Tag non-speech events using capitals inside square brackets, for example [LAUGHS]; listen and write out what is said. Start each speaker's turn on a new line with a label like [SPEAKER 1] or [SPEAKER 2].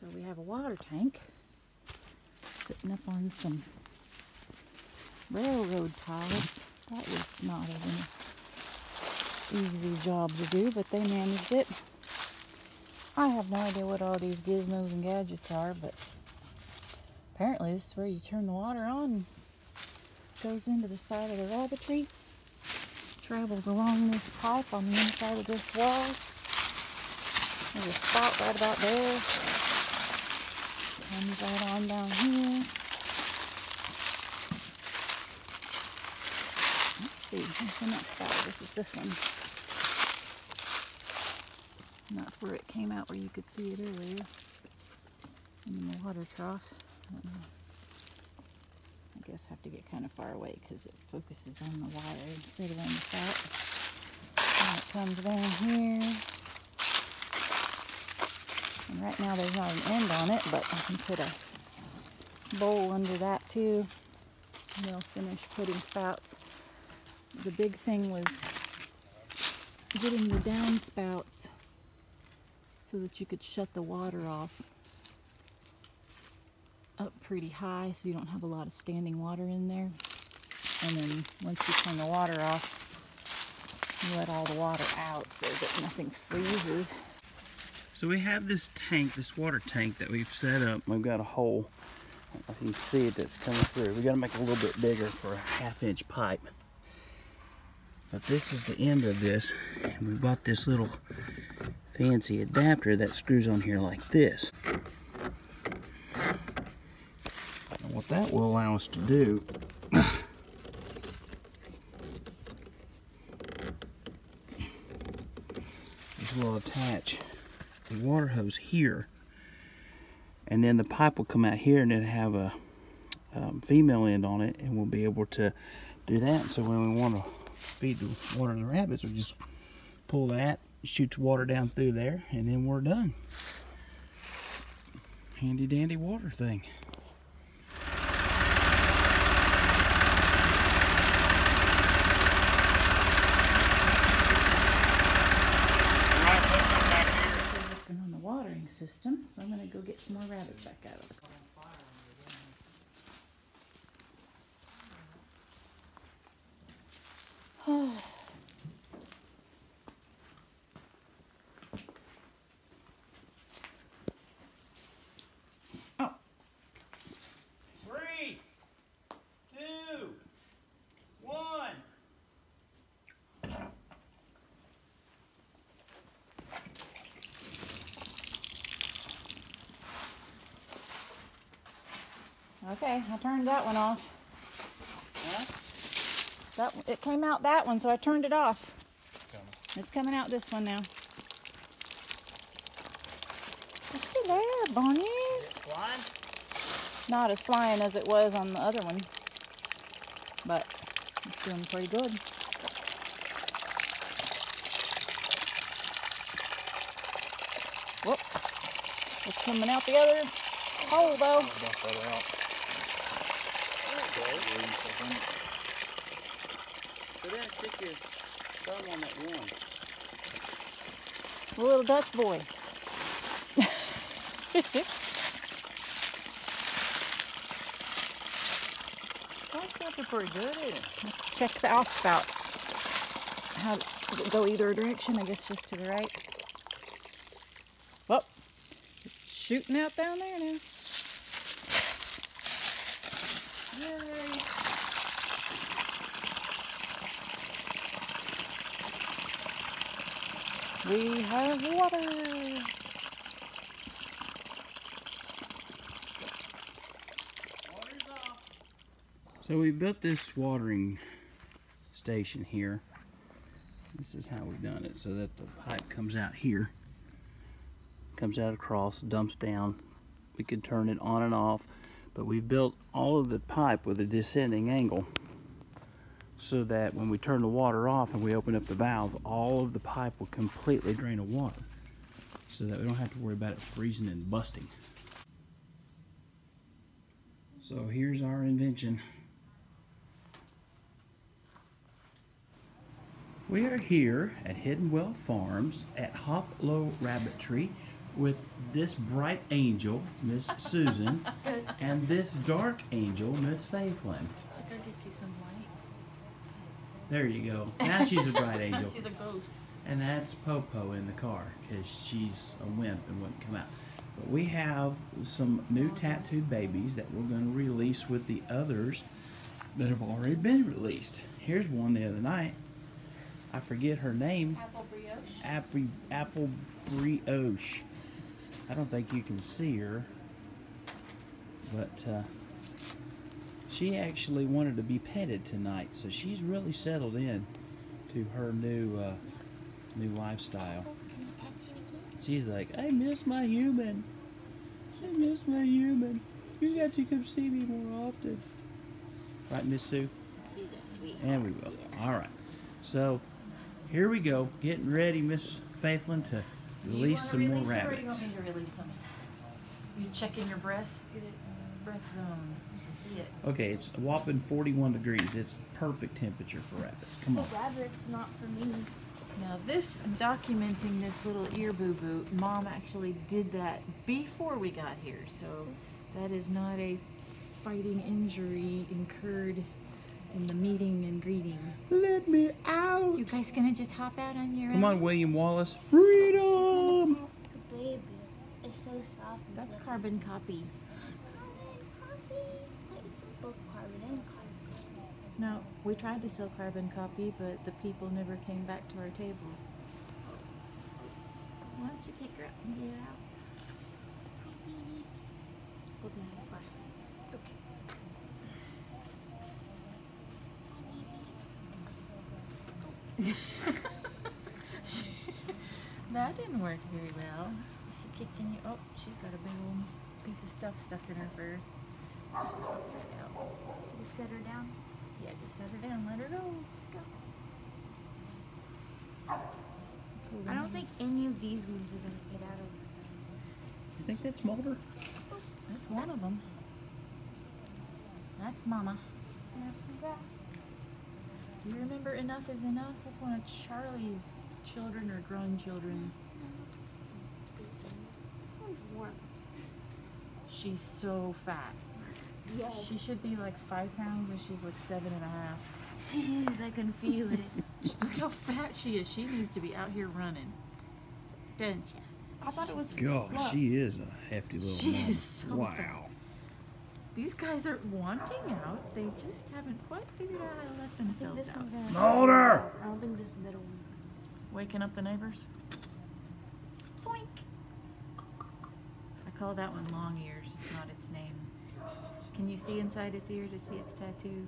[SPEAKER 1] So we have a water tank sitting up on some railroad ties. That was not an easy job to do, but they managed it. I have no idea what all these gizmos and gadgets are, but apparently this is where you turn the water on. Goes into the side of the rabbitry, travels along this pipe on the inside of this wall. There's a spout right about there. Comes right on down here. Let's see, the next? This is this one. And that's where it came out where you could see it earlier in the water trough. I, I guess I have to get kind of far away because it focuses on the wire instead of on the spout. And it comes down here. And right now there's not an end on it, but I can put a bowl under that too. And they'll finish putting spouts. The big thing was getting the downspouts so that you could shut the water off up pretty high so you don't have a lot of standing water in there. And then once you turn the water off, you let all the water out so that nothing freezes.
[SPEAKER 2] So we have this tank, this water tank that we've set up. We've got a hole, you can see it, that's coming through. We got to make it a little bit bigger for a half inch pipe. But this is the end of this. And we bought this little fancy adapter that screws on here like this. And what that will allow us to do [COUGHS] is we'll attach the water hose here. And then the pipe will come out here and it'll have a um, female end on it and we'll be able to do that. So when we want to feed the water to the rabbits we just pull that shoots water down through there and then we're done. Handy dandy water thing
[SPEAKER 1] Working on the watering system, so I'm gonna go get some more rabbits back out of the car. Oh,
[SPEAKER 2] Three, two, one.
[SPEAKER 1] Okay, I turned that one off. That, it came out that one, so I turned it off. It's coming out this one now. It's still there, Bonnie.
[SPEAKER 2] Flying?
[SPEAKER 1] Not as flying as it was on the other one, but it's doing pretty good. Whoop. It's coming out the other hole though.
[SPEAKER 2] So then stick your thumb on that one.
[SPEAKER 1] Little Dutch boy.
[SPEAKER 2] That's looking pretty good, ain't it?
[SPEAKER 1] Check the off spout. How does it go either direction? I guess just to the right. Well, shooting out down there now. [SIGHS] Yay. We have water.
[SPEAKER 2] So we built this watering station here. This is how we've done it so that the pipe comes out here. Comes out across, dumps down. We could turn it on and off, but we've built all of the pipe with a descending angle so that when we turn the water off and we open up the valves, all of the pipe will completely drain of water so that we don't have to worry about it freezing and busting. So here's our invention. We are here at HyddenWell Farms at HopLow Rabbitry with this bright angel, Miss Susan, [LAUGHS] and this dark angel, Miss Faithlin.
[SPEAKER 1] I'll go get you some light.
[SPEAKER 2] There you go. Now she's a bright [LAUGHS] angel.
[SPEAKER 1] She's a ghost.
[SPEAKER 2] And that's Popo in the car because she's a wimp and wouldn't come out. But we have some new tattooed babies that we're going to release with the others that have already been released. Here's one the other night. I forget her name.
[SPEAKER 1] Apple brioche.
[SPEAKER 2] Apple, apple brioche. I don't think you can see her, but uh, she actually wanted to be petted tonight, so she's really settled in to her new uh, new lifestyle. She's like, I miss my human. I miss my human. You got to come see me more often. Right, Miss Sue?
[SPEAKER 3] She's a sweetheart.
[SPEAKER 2] And we will.
[SPEAKER 3] Yeah.
[SPEAKER 2] All right. So here we go, getting ready, Miss Faithlin, to release some more rabbits.
[SPEAKER 1] Or you want me to release them? You checking your breath? Get it, breath zone. I see it.
[SPEAKER 2] Okay, it's a whopping 41 degrees. It's perfect temperature for rabbits. Come on.
[SPEAKER 3] The rabbit's not for me.
[SPEAKER 1] Now this, I'm documenting this little ear boo boo. Mom actually did that before we got here, so that is not a fighting injury incurred in the meeting and greeting.
[SPEAKER 2] Let me out.
[SPEAKER 1] You guys gonna just hop out on your
[SPEAKER 2] Come
[SPEAKER 1] own?
[SPEAKER 2] on, William Wallace. Freedom.
[SPEAKER 3] The baby. It's so soft.
[SPEAKER 1] That's carbon copy.
[SPEAKER 3] Carbon copy. Wait, it's both carbon and carbon.
[SPEAKER 1] No, we tried to sell carbon copy, but the people never came back to our table. Why don't you pick her up and get her out?
[SPEAKER 3] Hi, baby. At my flashlight. Okay. [LAUGHS]
[SPEAKER 1] that didn't work very well. She kicking you. Oh, she's got a big old piece of stuff stuck in her fur.
[SPEAKER 3] Just set her down.
[SPEAKER 1] Yeah, just set her down. Let her go. Go.
[SPEAKER 3] I don't think any of these ones are gonna get out of.
[SPEAKER 2] You think that's Mulder?
[SPEAKER 1] that's one of them. That's Mama.
[SPEAKER 3] I grass.
[SPEAKER 1] Do you remember Enough is Enough? That's one of Charlie's children or grown children.
[SPEAKER 3] This one's warm.
[SPEAKER 1] She's so fat.
[SPEAKER 3] Yes.
[SPEAKER 1] She should be like five pounds, and she's like seven and a half.
[SPEAKER 3] She is. I can feel it. [LAUGHS]
[SPEAKER 1] Look how fat she is. She needs to be out here running. Doesn't you? I thought it was
[SPEAKER 2] God,
[SPEAKER 1] fluff.
[SPEAKER 2] she is a hefty little
[SPEAKER 1] She
[SPEAKER 2] woman.
[SPEAKER 1] is so
[SPEAKER 2] Wow.
[SPEAKER 1] fat. These guys are wanting out. They just haven't quite figured out how to let themselves out.
[SPEAKER 3] one's.
[SPEAKER 2] Mulder!
[SPEAKER 3] I don't think this middle one's
[SPEAKER 1] Waking up the neighbors. Boink. I call that one long ears. It's not its name. Can you see inside its ear to see its tattoo?